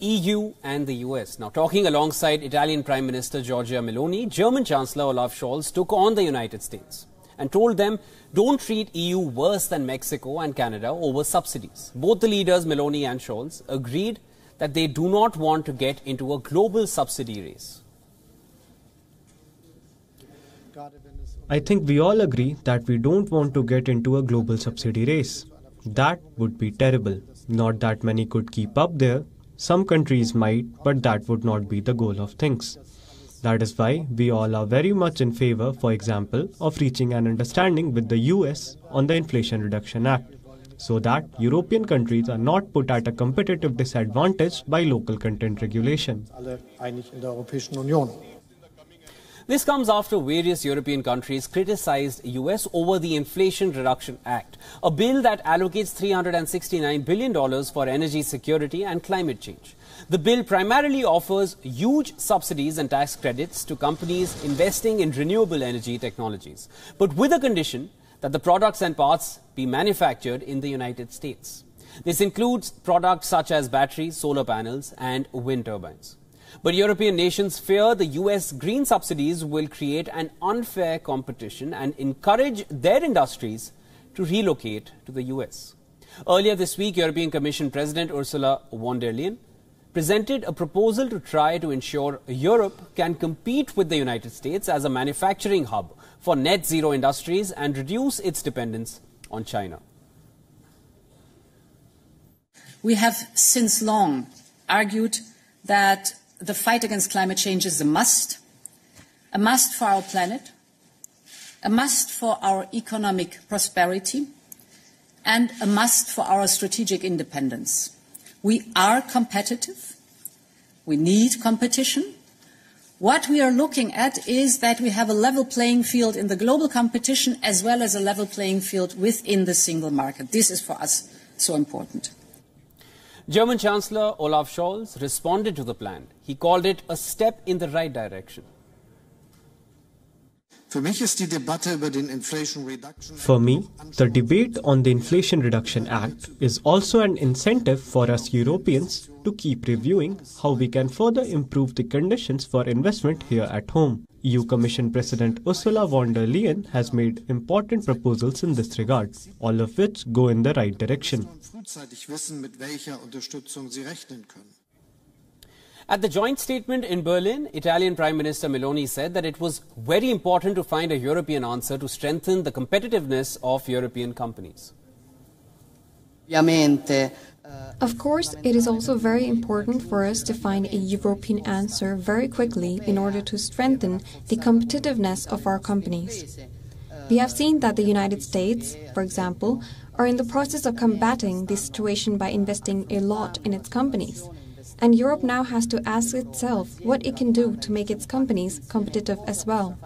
EU and the US. Now, talking alongside Italian Prime Minister Giorgia Meloni, German Chancellor Olaf Scholz took on the United States and told them don't treat EU worse than Mexico and Canada over subsidies. Both the leaders, Meloni and Scholz, agreed that they do not want to get into a global subsidy race. I think we all agree that we don't want to get into a global subsidy race. That would be terrible. Not that many could keep up there. Some countries might, but that would not be the goal of things. That is why we all are very much in favor, for example, of reaching an understanding with the US on the Inflation Reduction Act, so that European countries are not put at a competitive disadvantage by local content regulation. This comes after various European countries criticized US over the Inflation Reduction Act, a bill that allocates $369 billion for energy security and climate change. The bill primarily offers huge subsidies and tax credits to companies investing in renewable energy technologies, but with a condition that the products and parts be manufactured in the United States. This includes products such as batteries, solar panels, and wind turbines. But European nations fear the US green subsidies will create an unfair competition and encourage their industries to relocate to the US. Earlier this week, European Commission President Ursula von der Leyen presented a proposal to try to ensure Europe can compete with the United States as a manufacturing hub for net zero industries and reduce its dependence on China. We have since long argued that the fight against climate change is a must, a must for our planet, a must for our economic prosperity, and a must for our strategic independence. We are competitive. We need competition. What we are looking at is that we have a level playing field in the global competition as well as a level playing field within the single market. This is for us so important. German Chancellor Olaf Scholz responded to the plan. He called it a step in the right direction. For me, the debate on the Inflation Reduction Act is also an incentive for us Europeans to keep reviewing how we can further improve the conditions for investment here at home. EU Commission President Ursula von der Leyen has made important proposals in this regard, all of which go in the right direction. At the joint statement in Berlin, Italian Prime Minister Meloni said that it was very important to find a European answer to strengthen the competitiveness of European companies. Eh, of course, it is also very important for us to find a European answer very quickly in order to strengthen the competitiveness of our companies. We have seen that the United States, for example, are in the process of combating this situation by investing a lot in its companies. And Europe now has to ask itself what it can do to make its companies competitive as well.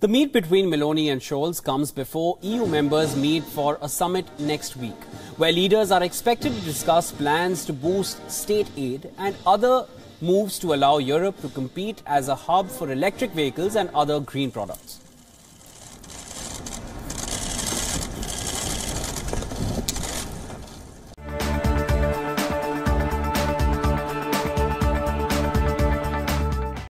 The meet between Meloni and Scholz comes before EU members meet for a summit next week, where leaders are expected to discuss plans to boost state aid and other moves to allow Europe to compete as a hub for electric vehicles and other green products.